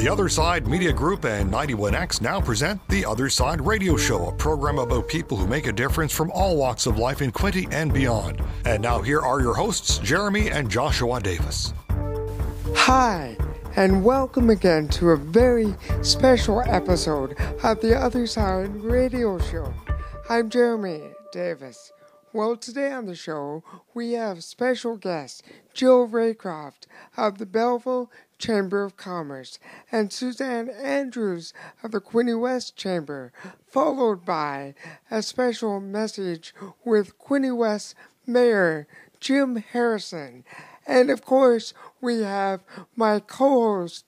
The Other Side Media Group and 91X now present The Other Side Radio Show, a program about people who make a difference from all walks of life in Quinte and beyond. And now here are your hosts, Jeremy and Joshua Davis. Hi, and welcome again to a very special episode of The Other Side Radio Show. I'm Jeremy Davis. Well, today on the show, we have special guest Jill Raycroft of the Belleville Chamber of Commerce and Suzanne Andrews of the Quinte West Chamber, followed by a special message with Quinte West Mayor Jim Harrison. And of course, we have my co host,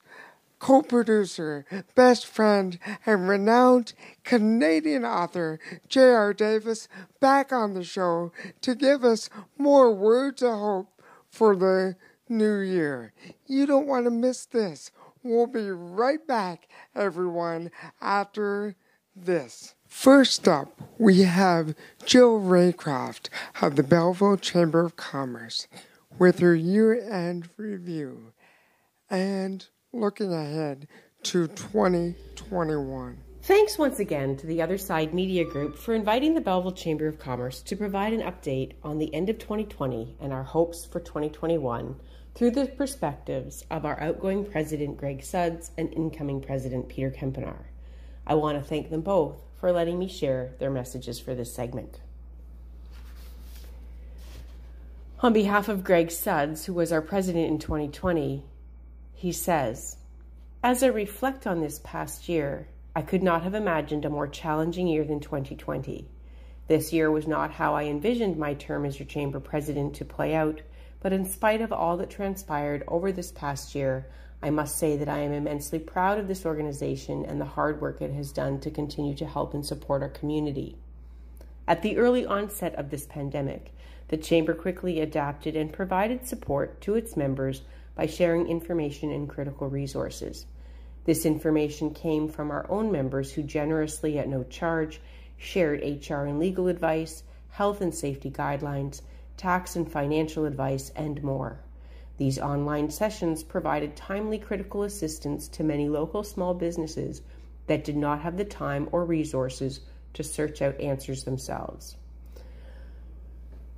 co producer, best friend, and renowned Canadian author J.R. Davis back on the show to give us more words of hope for the new year. You don't want to miss this. We'll be right back, everyone, after this. First up, we have Jill Raycroft of the Belleville Chamber of Commerce with her year end review. And looking ahead to 2021. Thanks once again to the Other Side Media Group for inviting the Belleville Chamber of Commerce to provide an update on the end of 2020 and our hopes for 2021 through the perspectives of our outgoing President Greg Suds and incoming President Peter Kempenaar. I want to thank them both for letting me share their messages for this segment. On behalf of Greg Suds, who was our president in 2020, he says, As I reflect on this past year, I could not have imagined a more challenging year than 2020. This year was not how I envisioned my term as your chamber president to play out, but in spite of all that transpired over this past year, I must say that I am immensely proud of this organization and the hard work it has done to continue to help and support our community. At the early onset of this pandemic, the Chamber quickly adapted and provided support to its members by sharing information and critical resources. This information came from our own members who generously, at no charge, shared HR and legal advice, health and safety guidelines, tax and financial advice, and more. These online sessions provided timely critical assistance to many local small businesses that did not have the time or resources to search out answers themselves.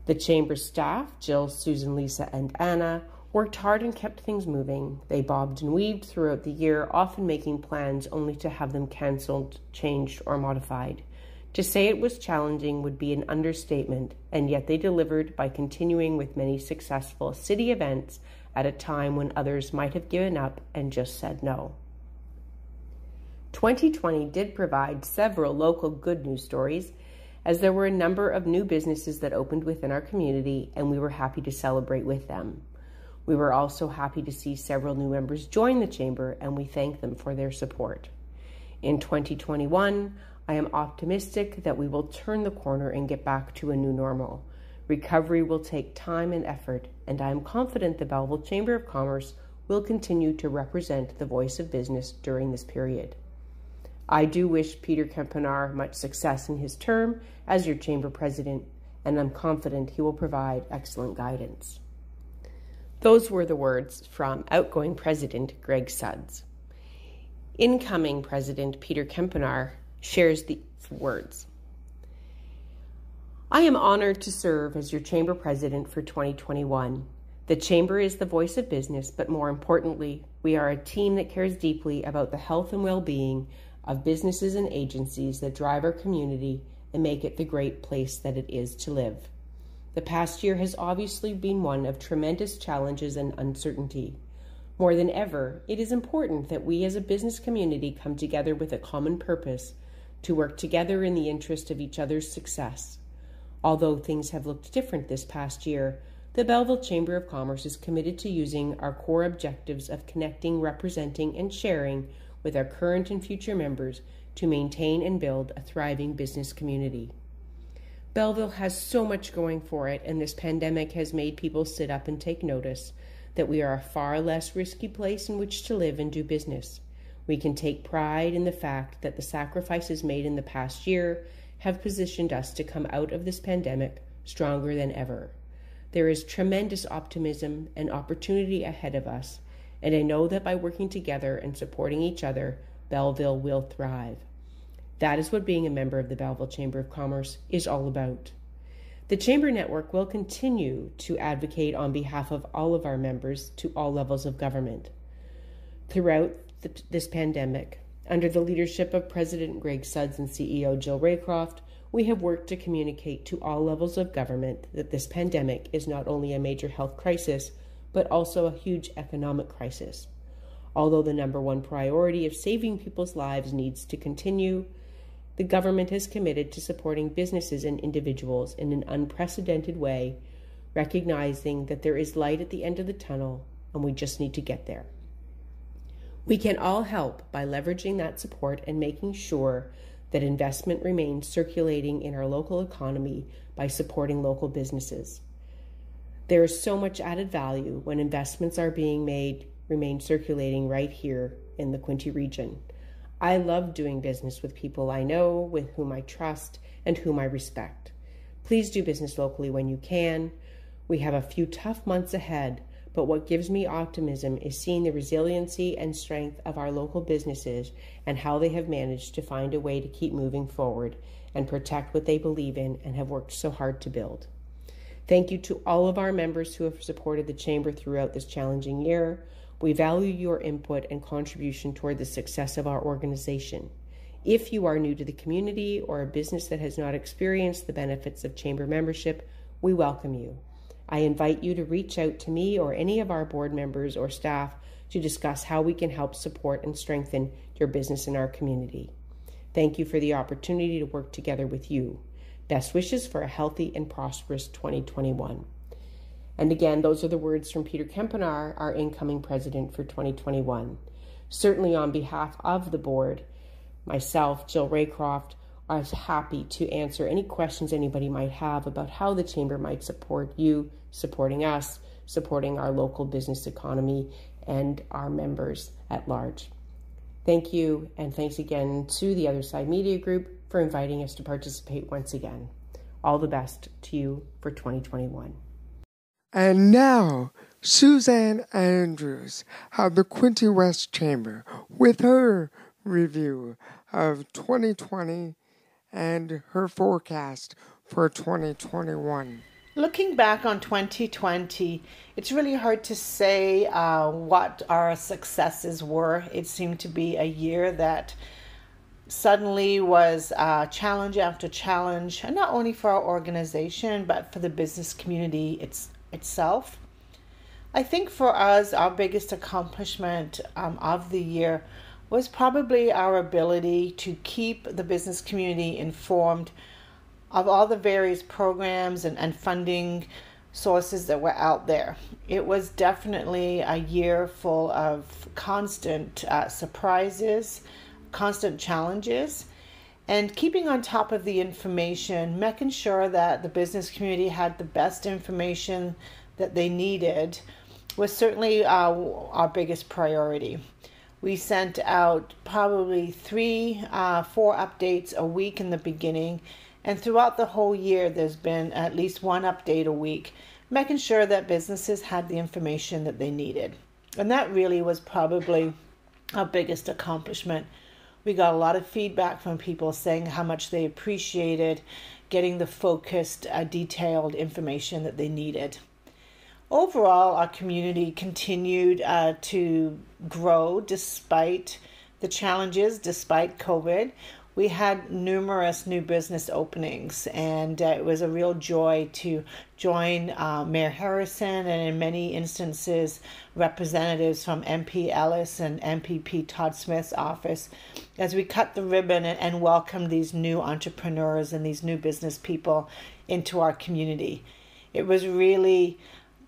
The Chamber staff, Jill, Susan, Lisa, and Anna, worked hard and kept things moving. They bobbed and weaved throughout the year, often making plans only to have them cancelled, changed, or modified. To say it was challenging would be an understatement, and yet they delivered by continuing with many successful city events at a time when others might have given up and just said no. 2020 did provide several local good news stories, as there were a number of new businesses that opened within our community, and we were happy to celebrate with them. We were also happy to see several new members join the Chamber, and we thank them for their support. In 2021, I am optimistic that we will turn the corner and get back to a new normal. Recovery will take time and effort, and I am confident the Belleville Chamber of Commerce will continue to represent the voice of business during this period. I do wish Peter Kempenaar much success in his term as your chamber president, and I'm confident he will provide excellent guidance. Those were the words from outgoing President Greg Suds. Incoming President Peter Kempenaar shares these words. I am honored to serve as your Chamber President for 2021. The Chamber is the voice of business, but more importantly, we are a team that cares deeply about the health and well being of businesses and agencies that drive our community and make it the great place that it is to live. The past year has obviously been one of tremendous challenges and uncertainty. More than ever, it is important that we as a business community come together with a common purpose to work together in the interest of each other's success. Although things have looked different this past year, the Belleville Chamber of Commerce is committed to using our core objectives of connecting, representing, and sharing with our current and future members to maintain and build a thriving business community. Belleville has so much going for it, and this pandemic has made people sit up and take notice that we are a far less risky place in which to live and do business. We can take pride in the fact that the sacrifices made in the past year have positioned us to come out of this pandemic stronger than ever. There is tremendous optimism and opportunity ahead of us, and I know that by working together and supporting each other, Belleville will thrive. That is what being a member of the Belleville Chamber of Commerce is all about. The Chamber Network will continue to advocate on behalf of all of our members to all levels of government. Throughout the, this pandemic, under the leadership of President Greg Sudds and CEO Jill Raycroft, we have worked to communicate to all levels of government that this pandemic is not only a major health crisis, but also a huge economic crisis. Although the number one priority of saving people's lives needs to continue, the government has committed to supporting businesses and individuals in an unprecedented way, recognizing that there is light at the end of the tunnel and we just need to get there. We can all help by leveraging that support and making sure that investment remains circulating in our local economy by supporting local businesses. There is so much added value when investments are being made, remain circulating right here in the Quinte region. I love doing business with people I know, with whom I trust, and whom I respect. Please do business locally when you can. We have a few tough months ahead, but what gives me optimism is seeing the resiliency and strength of our local businesses and how they have managed to find a way to keep moving forward and protect what they believe in and have worked so hard to build. Thank you to all of our members who have supported the Chamber throughout this challenging year. We value your input and contribution toward the success of our organization. If you are new to the community or a business that has not experienced the benefits of chamber membership, we welcome you. I invite you to reach out to me or any of our board members or staff to discuss how we can help support and strengthen your business in our community. Thank you for the opportunity to work together with you. Best wishes for a healthy and prosperous 2021. And again, those are the words from Peter Kempenaar, our incoming president for 2021. Certainly, on behalf of the board, myself, Jill Raycroft, are happy to answer any questions anybody might have about how the Chamber might support you, supporting us, supporting our local business economy, and our members at large. Thank you, and thanks again to the Other Side Media Group for inviting us to participate once again. All the best to you for 2021. And now, Suzanne Andrews of the Quinte West Chamber with her review of 2020 and her forecast for 2021. Looking back on 2020, it's really hard to say uh, what our successes were. It seemed to be a year that suddenly was uh, challenge after challenge, and not only for our organization, but for the business community it's, itself. I think for us, our biggest accomplishment um, of the year was probably our ability to keep the business community informed of all the various programs and, and funding sources that were out there. It was definitely a year full of constant uh, surprises, constant challenges, and keeping on top of the information, making sure that the business community had the best information that they needed was certainly uh, our biggest priority. We sent out probably three, uh, four updates a week in the beginning, and throughout the whole year, there's been at least one update a week, making sure that businesses had the information that they needed. And that really was probably our biggest accomplishment we got a lot of feedback from people saying how much they appreciated getting the focused, uh, detailed information that they needed. Overall, our community continued uh, to grow despite the challenges, despite COVID we had numerous new business openings, and uh, it was a real joy to join uh, Mayor Harrison and, in many instances, representatives from MP Ellis and MPP Todd Smith's office as we cut the ribbon and, and welcomed these new entrepreneurs and these new business people into our community. It was really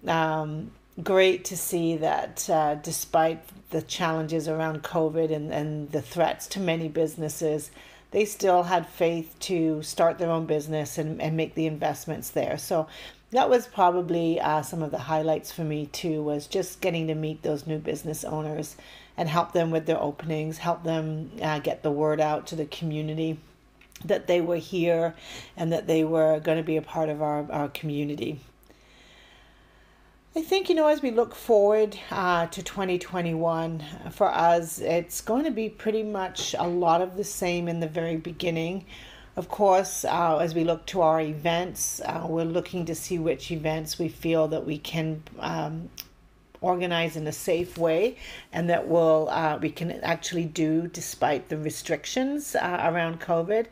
um, great to see that uh, despite the challenges around COVID and, and the threats to many businesses, they still had faith to start their own business and, and make the investments there. So that was probably uh, some of the highlights for me too was just getting to meet those new business owners and help them with their openings help them uh, get the word out to the community that they were here and that they were going to be a part of our, our community I think, you know, as we look forward uh, to 2021, for us, it's going to be pretty much a lot of the same in the very beginning. Of course, uh, as we look to our events, uh, we're looking to see which events we feel that we can um, organize in a safe way and that will uh, we can actually do despite the restrictions uh, around COVID.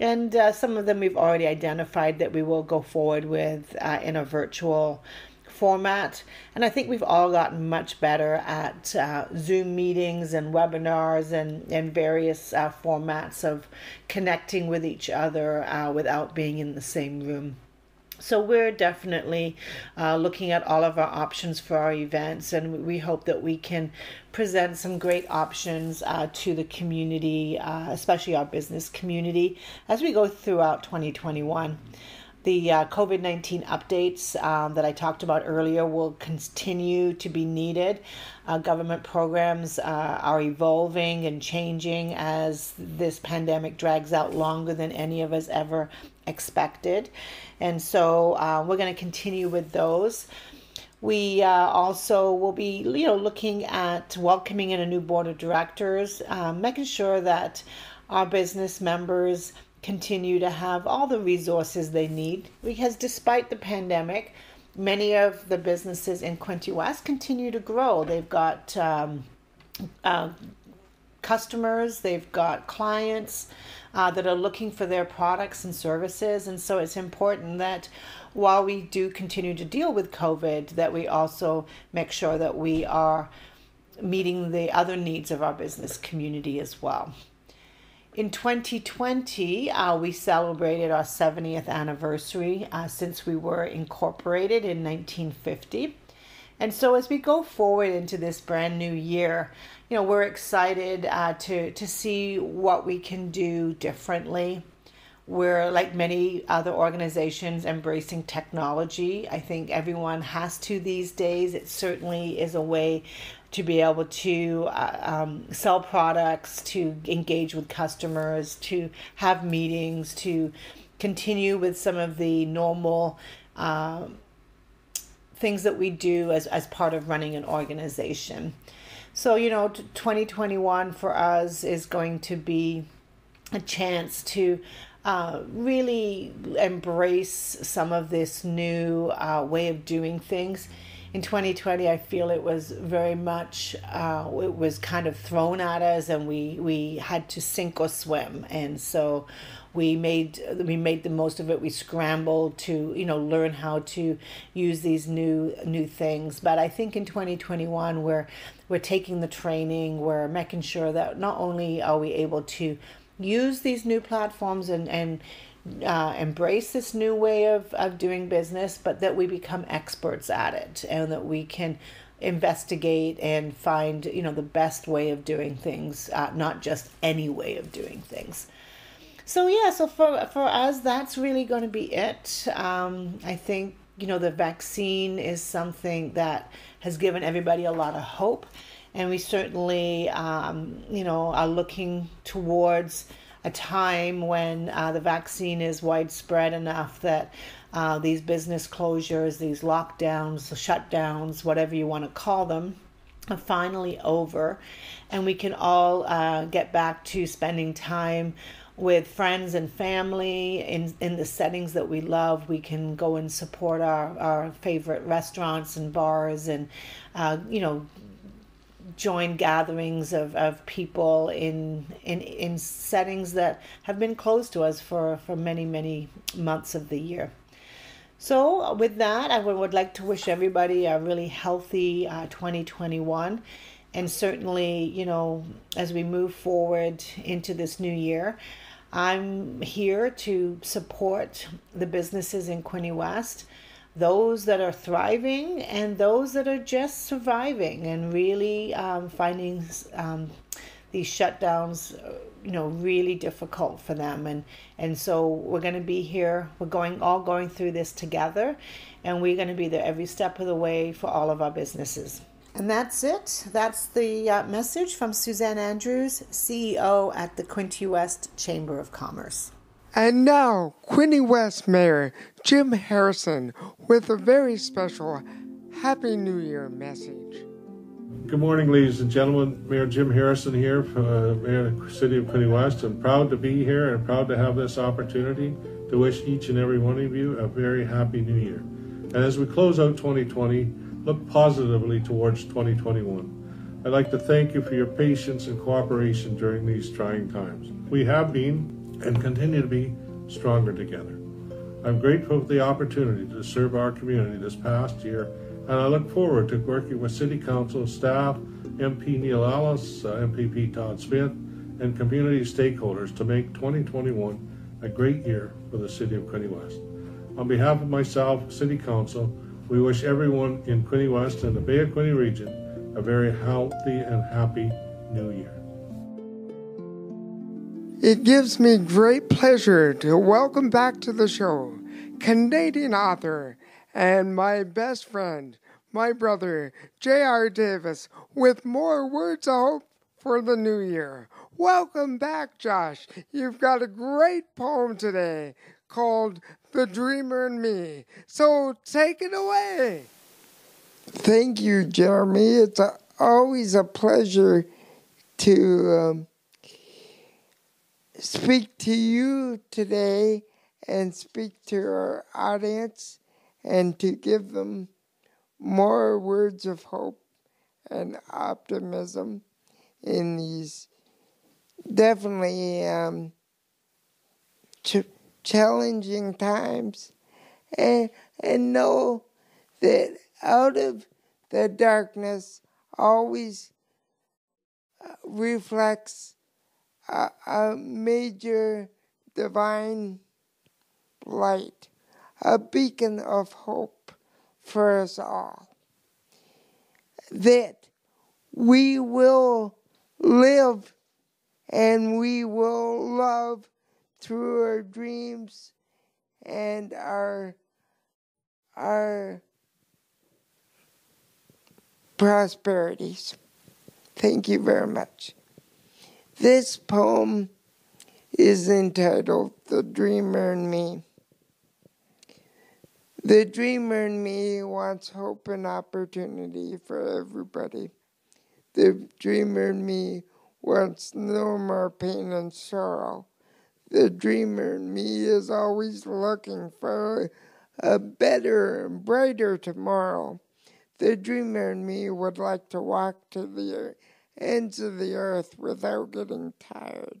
And uh, some of them we've already identified that we will go forward with in a virtual format. And I think we've all gotten much better at uh, Zoom meetings and webinars and, and various uh, formats of connecting with each other uh, without being in the same room. So we're definitely uh, looking at all of our options for our events, and we hope that we can present some great options uh, to the community, uh, especially our business community, as we go throughout 2021. The uh, COVID 19 updates um, that I talked about earlier will continue to be needed. Uh, government programs uh, are evolving and changing as this pandemic drags out longer than any of us ever expected. And so uh, we're going to continue with those. We uh, also will be, you know, looking at welcoming in a new board of directors, um, making sure that our business members continue to have all the resources they need because despite the pandemic, many of the businesses in Quinte West continue to grow. They've got um, uh, customers, they've got clients uh, that are looking for their products and services, and so it's important that while we do continue to deal with COVID, that we also make sure that we are meeting the other needs of our business community as well. In 2020, uh, we celebrated our 70th anniversary uh, since we were incorporated in 1950. And so, as we go forward into this brand new year, you know, we're excited uh, to, to see what we can do differently. We're, like many other organizations, embracing technology. I think everyone has to these days. It certainly is a way to be able to uh, um, sell products, to engage with customers, to have meetings, to continue with some of the normal uh, things that we do as, as part of running an organization. So, you know, 2021 for us is going to be a chance to uh, really embrace some of this new uh, way of doing things in 2020 i feel it was very much uh, it was kind of thrown at us and we we had to sink or swim. And so we made we made the most of it. We scrambled to you know learn how to use these new new things. But i think in 2021 we're we're taking the training. We're making sure that not only are we able to use these new platforms and and uh, embrace this new way of, of doing business, but that we become experts at it and that we can investigate and find you know the best way of doing things uh, not just any way of doing things. So yeah so for for us that's really going to be it. Um, i think you know the vaccine is something that has given everybody a lot of hope and we certainly um, you know are looking towards a time when uh, the vaccine is widespread enough that uh, these business closures, these lockdowns, shutdowns, whatever you want to call them, are finally over, and we can all uh, get back to spending time with friends and family in, in the settings that we love. We can go and support our, our favorite restaurants and bars and, uh, you know, join gatherings of, of people in, in in settings that have been closed to us for, for many, many months of the year. So, with that, I would, would like to wish everybody a really healthy uh, 2021. And certainly, you know, as we move forward into this new year, I'm here to support the businesses in Quinte West those that are thriving and those that are just surviving and really um, finding um, these shutdowns uh, you know really difficult for them. And and so we're going to be here. We're going all going through this together and we're going to be there every step of the way for all of our businesses. And that's it. That's the uh, message from suzanne andrews ceo at the quinte west chamber of commerce and now, Quinte West Mayor Jim Harrison with a very special Happy New Year message. Good morning, ladies and gentlemen. Mayor Jim Harrison here, uh, Mayor of the City of Quinte West. I'm proud to be here and proud to have this opportunity to wish each and every one of you a very happy new year. And as we close out 2020, look positively towards 2021. I'd like to thank you for your patience and cooperation during these trying times. We have been and continue to be stronger together. I'm grateful for the opportunity to serve our community this past year, and I look forward to working with City Council staff, MP Neil Ellis, uh, MPP Todd Smith, and community stakeholders to make 2021 a great year for the City of Quinte West. On behalf of myself, City Council, we wish everyone in Quinte West and the Bay of Quinte region a very healthy and happy new year. It gives me great pleasure to welcome back to the show Canadian author and my best friend, my brother, J.R. Davis, with more words of hope for the new year. Welcome back, Josh. You've got a great poem today called The Dreamer and Me. So take it away. Thank you, Jeremy. It's a, always a pleasure to. Um, speak to you today and speak to our audience and to give them more words of hope and optimism in these definitely um, ch- challenging times. And, and know that out of the darkness always uh, reflects a, a major divine light, a beacon of hope for us all. That we will live and we will love through our dreams and our our prosperities. Thank you very much. This poem is entitled The Dreamer in Me. The dreamer in me wants hope and opportunity for everybody. The dreamer in me wants no more pain and sorrow. The dreamer in me is always looking for a better and brighter tomorrow. The dreamer in me would like to walk to the ends of the earth without getting tired.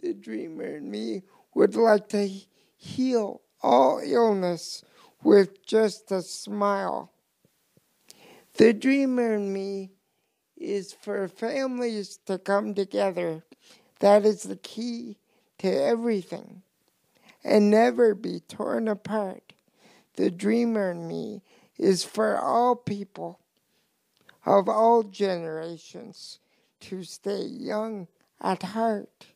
The dreamer in me would like to heal all illness with just a smile. The dreamer in me is for families to come together. That is the key to everything and never be torn apart. The dreamer in me is for all people of all generations to stay young at heart.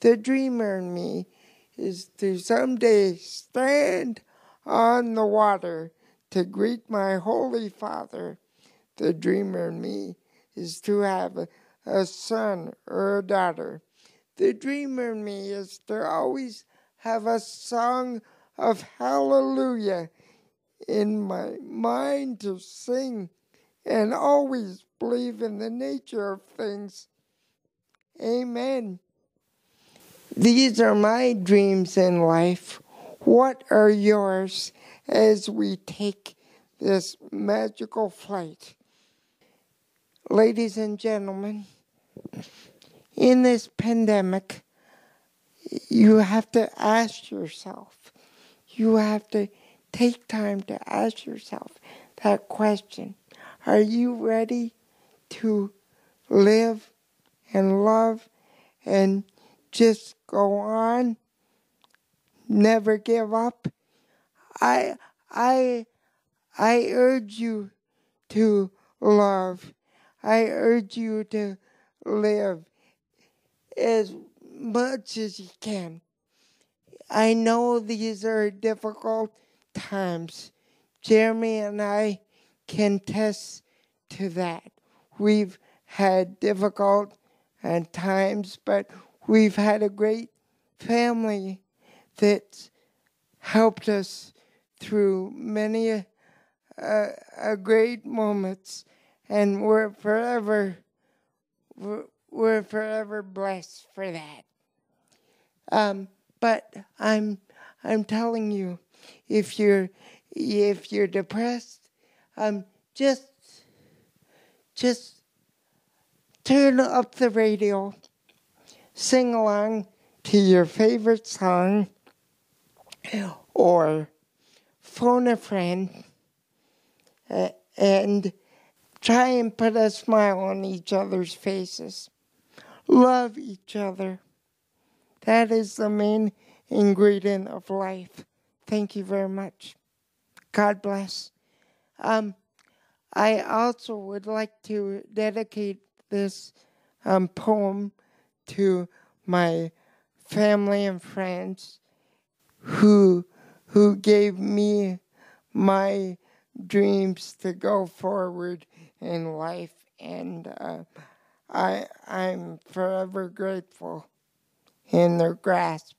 The dreamer in me is to someday stand on the water to greet my Holy Father. The dreamer in me is to have a, a son or a daughter. The dreamer in me is to always have a song of hallelujah in my mind to sing and always believe in the nature of things. Amen. These are my dreams in life. What are yours as we take this magical flight? Ladies and gentlemen, in this pandemic, you have to ask yourself, you have to take time to ask yourself that question are you ready to live and love and just go on? Never give up? I I I urge you to love. I urge you to live as much as you can. I know these are difficult times. Jeremy and I can test to that. We've had difficult and times, but we've had a great family that helped us through many a, a great moments, and we're forever we're forever blessed for that. Um, but I'm I'm telling you, if you're if you're depressed, um, just just turn up the radio, sing along to your favorite song, or phone a friend uh, and try and put a smile on each other's faces. Love each other. That is the main ingredient of life. Thank you very much. God bless. Um, I also would like to dedicate this um, poem to my family and friends who who gave me my dreams to go forward in life, and uh, I I'm forever grateful in their grasp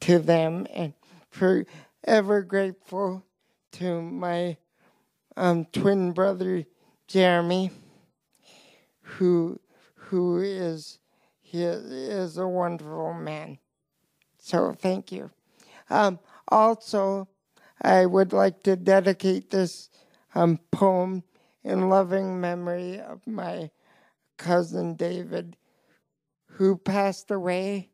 to them, and forever grateful to my um, twin brother Jeremy, who who is he is a wonderful man. So thank you. Um, also, I would like to dedicate this um, poem in loving memory of my cousin David, who passed away,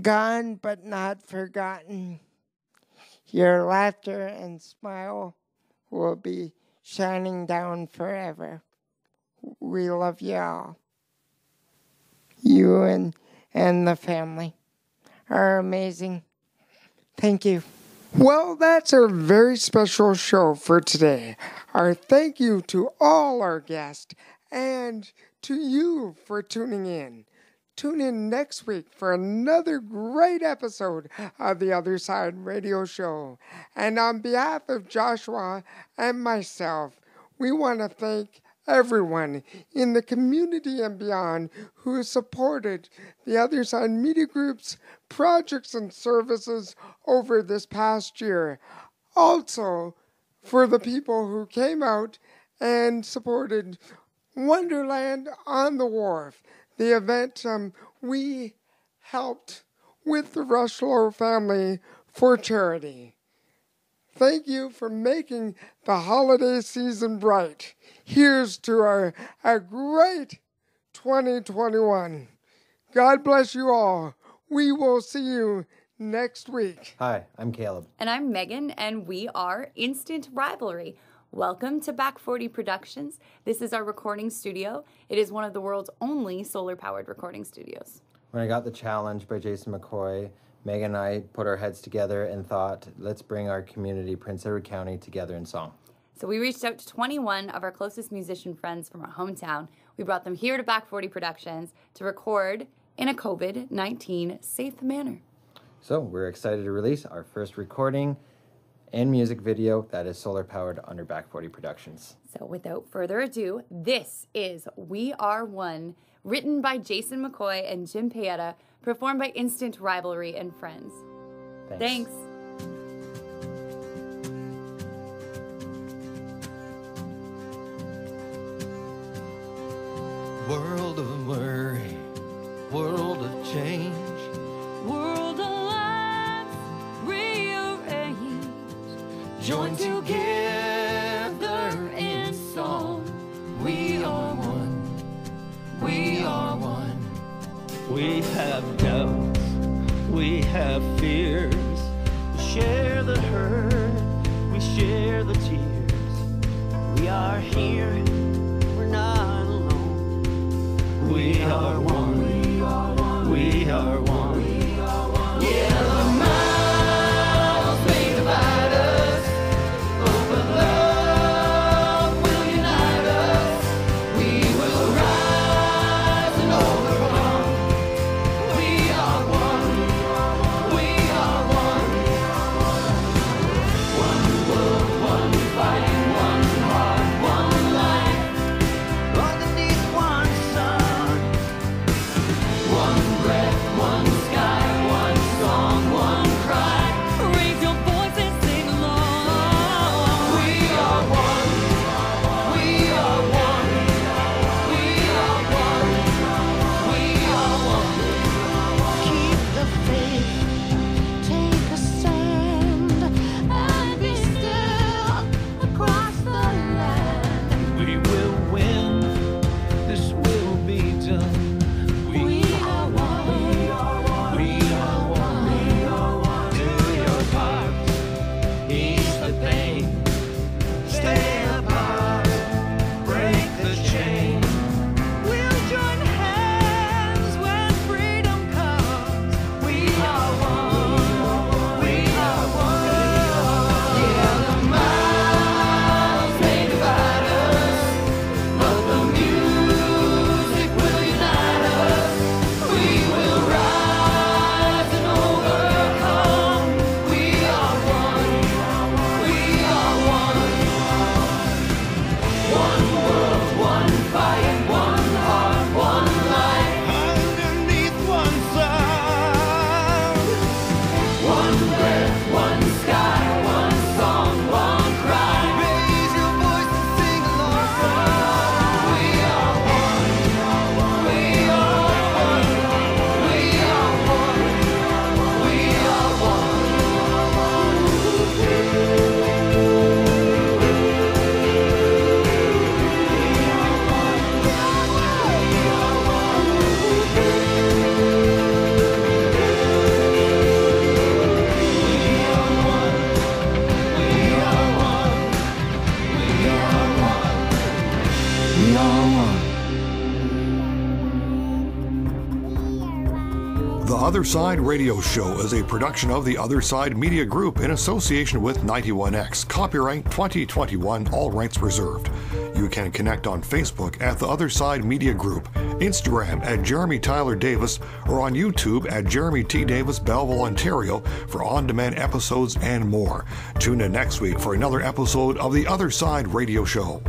gone but not forgotten. Your laughter and smile will be shining down forever. We love you all. You and, and the family are amazing. Thank you. Well, that's a very special show for today. Our thank you to all our guests and to you for tuning in. Tune in next week for another great episode of the Other Side Radio Show. And on behalf of Joshua and myself, we want to thank everyone in the community and beyond who supported the Other Side Media Group's projects and services over this past year. Also, for the people who came out and supported Wonderland on the Wharf, the event um, we helped with the Rushlow family for charity. Thank you for making the holiday season bright. Here's to our, a great 2021. God bless you all. We will see you next week. Hi, I'm Caleb. And I'm Megan, and we are Instant Rivalry. Welcome to Back 40 Productions. This is our recording studio. It is one of the world's only solar powered recording studios. When I got the challenge by Jason McCoy, Megan and I put our heads together and thought, let's bring our community, Prince Edward County, together in song. So we reached out to 21 of our closest musician friends from our hometown. We brought them here to Back 40 Productions to record in a COVID 19 safe manner. So we're excited to release our first recording and music video that is solar powered under Back 40 Productions. So without further ado, this is We Are One, written by Jason McCoy and Jim Pieta, performed by Instant Rivalry and Friends. Thanks. Thanks. World of Join together in song. We are one. We are one. We have doubts, we have fears. We share the hurt, we share the tears. We are here, Other Side Radio Show is a production of the Other Side Media Group in association with 91X. Copyright 2021, all rights reserved. You can connect on Facebook at The Other Side Media Group, Instagram at Jeremy Tyler Davis, or on YouTube at Jeremy T. Davis, Belleville, Ontario for on demand episodes and more. Tune in next week for another episode of The Other Side Radio Show.